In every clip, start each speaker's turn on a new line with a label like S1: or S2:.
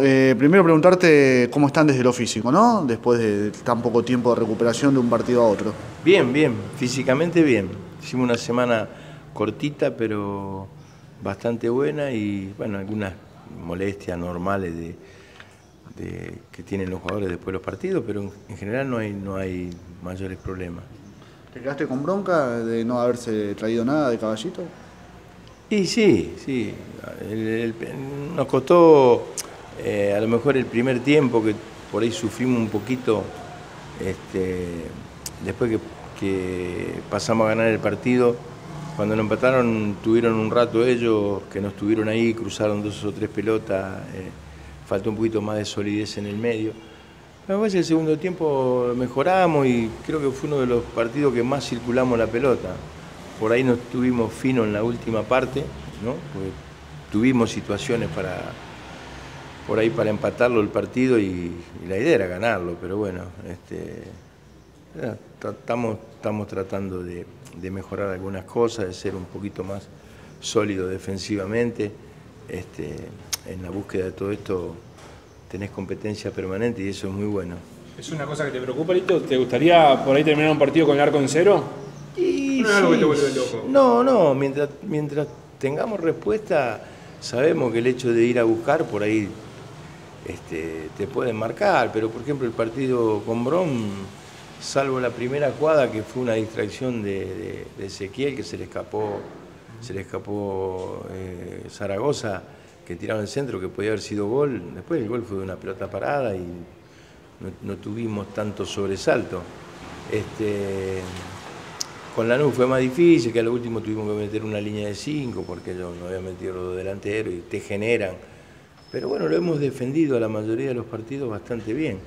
S1: Bueno, eh, primero preguntarte cómo están desde lo físico, ¿no? Después de tan poco tiempo de recuperación de un partido a otro.
S2: Bien, bien, físicamente bien. Hicimos una semana cortita, pero bastante buena y, bueno, algunas molestias normales de, que tienen los jugadores después de los partidos, pero en general no hay, no hay mayores problemas.
S1: ¿Te quedaste con bronca de no haberse traído nada de caballito?
S2: Y sí, sí. nos costó eh, a lo mejor el primer tiempo que por ahí sufrimos un poquito, este, después que, pasamos a ganar el partido, cuando lo empataron tuvieron un rato ellos que nos estuvieron ahí, cruzaron dos o tres pelotas, eh, faltó un poquito más de solidez en el medio. Pero el segundo tiempo mejoramos y creo que fue uno de los partidos que más circulamos la pelota. Por ahí no estuvimos finos en la última parte, ¿no? Porque tuvimos situaciones para por ahí para empatarlo el partido y, la idea era ganarlo, pero bueno, este, estamos, estamos tratando de, mejorar algunas cosas, de ser un poquito más sólido defensivamente. Este, en la búsqueda de todo esto tenés competencia permanente y eso es muy bueno.
S3: ¿Es una cosa que te preocupa, Lito? ¿Te gustaría por ahí terminar un partido con el arco en cero?
S2: no es algo que te vuelve loco. No, no, mientras, mientras tengamos respuesta, sabemos que el hecho de ir a buscar por ahí este, te pueden marcar, pero por ejemplo el partido con Brom, salvo la primera jugada que fue una distracción de, Ezequiel que se le escapó, se le escapó eh, Zaragoza, que tiraron el centro, que podía haber sido gol, después el gol fue de una pelota parada y no, tuvimos tanto sobresalto. Este, con Lanús fue más difícil, que a lo último tuvimos que meter una línea de cinco porque ellos no habían metido los delanteros y te generan pero bueno, lo hemos defendido a la mayoría de los partidos bastante bien.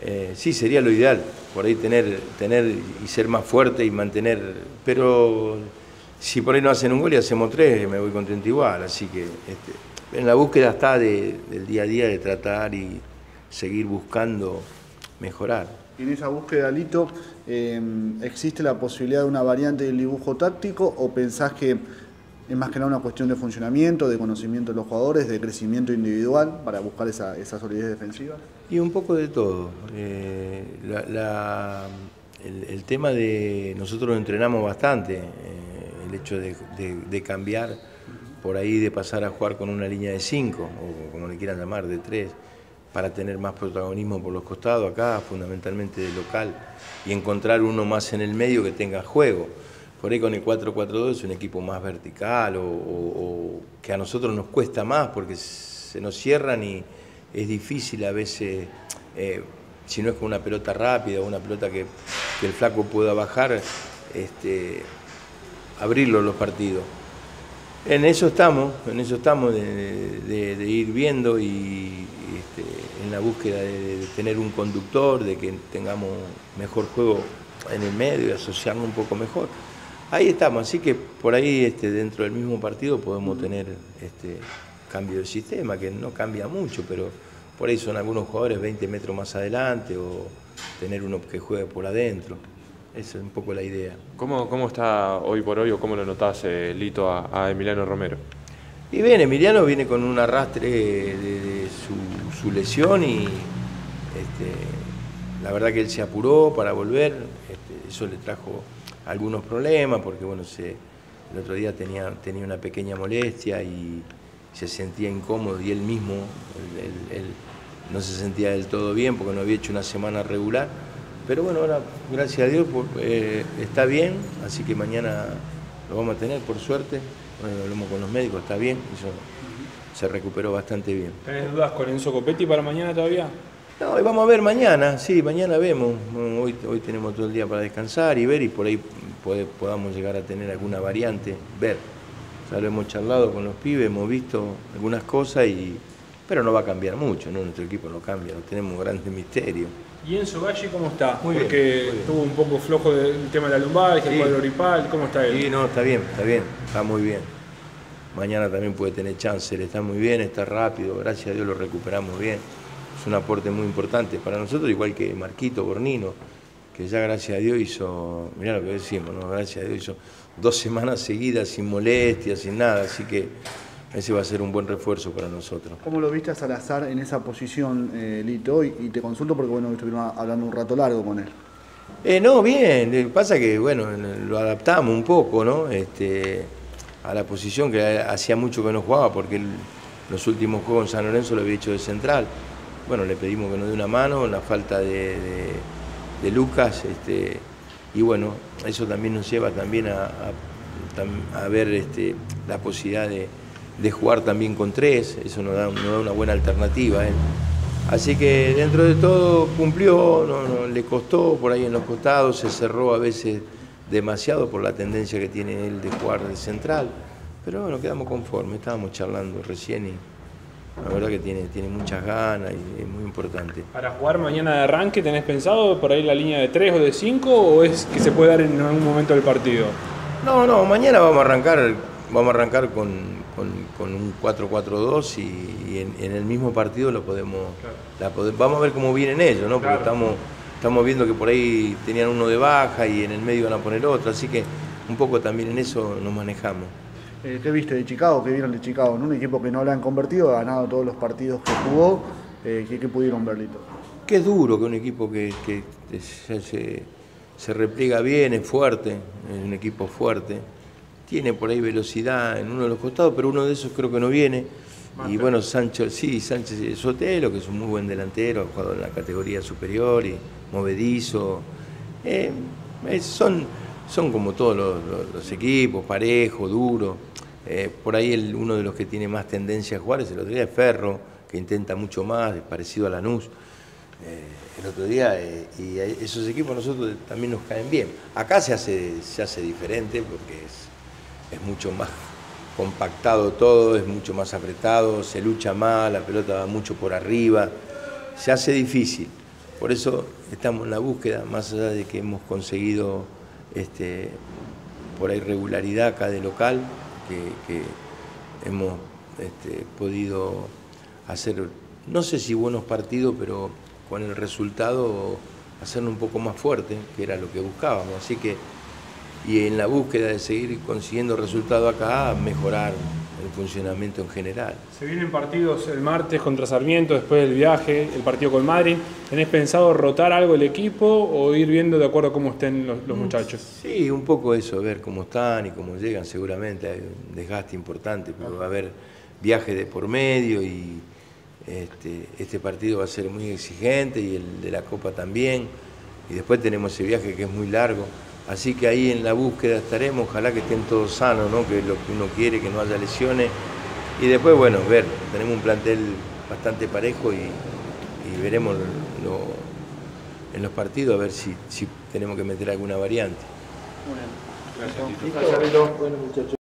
S2: Eh, sí, sería lo ideal, por ahí tener, tener y ser más fuerte y mantener, pero si por ahí no hacen un gol y hacemos tres, me voy contento igual, así que este, en la búsqueda está del día a día de tratar y seguir buscando mejorar.
S1: en esa búsqueda, Lito, eh, ¿existe la posibilidad de una variante del dibujo táctico o pensás que es más que nada una cuestión de funcionamiento, de conocimiento de los jugadores, de crecimiento individual para buscar esa, solidez defensiva?
S2: Y un poco de todo. Eh, el, tema de nosotros entrenamos bastante, eh, el hecho de, cambiar por ahí, de pasar a jugar con una línea de cinco, o como le quieran llamar, de tres, para tener más protagonismo por los costados acá, fundamentalmente de local, y encontrar uno más en el medio que tenga juego por ahí con el 4-4-2 es un equipo más vertical o, que a nosotros nos cuesta más porque se nos cierran y es difícil a veces, eh, si no es con una pelota rápida o una pelota que, el flaco pueda bajar, este, abrirlo los partidos. En eso estamos, en eso estamos de, ir viendo y este, en la búsqueda de, tener un conductor, de que tengamos mejor juego en el medio y asociarnos un poco mejor. Ahí estamos, así que por ahí este, dentro del mismo partido podemos tener este cambio de sistema, que no cambia mucho, pero por ahí son algunos jugadores 20 metros más adelante o tener uno que juegue por adentro. Esa es un poco la idea.
S3: ¿Cómo, cómo está hoy por hoy o cómo lo notás, eh, Lito, a, Emiliano Romero?
S2: Y bien, Emiliano viene con un arrastre de, su, lesión y este, la verdad que él se apuró para volver, este, eso le trajo algunos problemas, porque bueno, se, el otro día tenía, tenía una pequeña molestia y se sentía incómodo y él mismo él, no se sentía del todo bien porque no había hecho una semana regular. Pero bueno, ahora, gracias a Dios, eh, está bien, así que mañana lo vamos a tener, por suerte. Bueno, hablamos con los médicos, está bien, eso se recuperó bastante bien.
S3: ¿Tenés dudas con Enzo Copetti para mañana todavía?
S2: No, vamos a ver mañana, sí, mañana vemos. Hoy, hoy tenemos todo el día para descansar y ver y por ahí podamos llegar a tener alguna variante, ver. Ya lo hemos charlado con los pibes, hemos visto algunas cosas, y, pero no va a cambiar mucho, ¿no? nuestro equipo no cambia, no tenemos grandes misterios.
S3: ¿Y Enzo Valle cómo está? Muy Porque estuvo un poco flojo del tema de la lumbar, el cuadro gripal, ¿cómo está él?
S2: Sí, no, está bien, está bien, está muy bien. Mañana también puede tener chance, él está muy bien, está rápido, gracias a Dios lo recuperamos bien es un aporte muy importante para nosotros, igual que Marquito Bornino, que ya gracias a Dios hizo, mirá lo que decimos, ¿no? gracias a Dios hizo dos semanas seguidas sin molestias, sin nada, así que ese va a ser un buen refuerzo para nosotros.
S1: ¿Cómo lo viste a Salazar en esa posición, eh, Lito? Y, te consulto porque bueno, estuvimos hablando un rato largo con él.
S2: Eh, no, bien, pasa que bueno, lo adaptamos un poco, ¿no? Este, a la posición que hacía mucho que no jugaba porque los últimos juegos en San Lorenzo lo había hecho de central. Bueno, le pedimos que nos dé una mano, la falta de, Lucas, este, y bueno, eso también nos lleva también a, ver este, la posibilidad de, jugar también con tres, eso nos da, una buena alternativa. ¿eh? Así que dentro de todo cumplió, no, le costó por ahí en los costados, se cerró a veces demasiado por la tendencia que tiene él de jugar de central. Pero bueno, quedamos conformes, estábamos charlando recién y la verdad que tiene, tiene muchas ganas y es muy importante.
S3: ¿Para jugar mañana de arranque tenés pensado por ahí la línea de 3 o de 5 o es que se puede dar en algún momento del partido?
S2: No, no, mañana vamos a arrancar, vamos a arrancar con, un 4-4-2 y, en, el mismo partido lo podemos, vamos a ver cómo vienen ellos, ¿no? Porque estamos, estamos viendo que por ahí tenían uno de baja y en el medio van a poner otro, así que un poco también en eso nos manejamos.
S1: Eh, ¿Qué viste de Chicago? ¿Qué vieron de Chicago? Un equipo que no lo han convertido, ha ganado todos los partidos que jugó. Eh, ¿qué, pudieron ver, Lito?
S2: Qué duro que un equipo que, se, repliega bien, es fuerte, es un equipo fuerte. Tiene por ahí velocidad en uno de los costados, pero uno de esos creo que no viene. Y bueno, Sancho, sí, Sánchez Sotelo, que es un muy buen delantero, ha jugado en la categoría superior y movedizo. Eh, son, son como todos los, equipos, parejo, duro. Eh, por ahí uno de los que tiene más tendencia a jugar es el otro día, es Ferro, que intenta mucho más, es parecido a Lanús. Eh, el otro día, eh, y esos equipos a nosotros también nos caen bien. Acá se hace, se hace diferente porque es, es mucho más compactado todo, es mucho más apretado, se lucha más, la pelota va mucho por arriba, se hace difícil. Por eso estamos en la búsqueda, más allá de que hemos conseguido este, por ahí regularidad acá de local, que, hemos este, podido hacer, no sé si buenos partidos, pero con el resultado hacerlo un poco más fuerte, que era lo que buscábamos. Así que, y en la búsqueda de seguir consiguiendo resultados acá, mejorar el funcionamiento en general.
S3: Se vienen partidos el martes contra Sarmiento, después del viaje, el partido con Madrid. ¿Tenés pensado rotar algo el equipo o ir viendo de acuerdo a cómo estén los, mm, muchachos?
S2: Sí, un poco eso, ver cómo están y cómo llegan. Seguramente hay un desgaste importante, pero va a haber viaje de por medio y este, este partido va a ser muy exigente y el de la Copa también. Y después tenemos ese viaje que es muy largo. Así que ahí en la búsqueda estaremos, ojalá que estén todos sanos, ¿no? que es lo que uno quiere, que no haya lesiones. Y después, bueno, ver, tenemos un plantel bastante parejo y, veremos en los partidos a ver si, si tenemos que meter alguna variante.
S3: Bueno, gracias.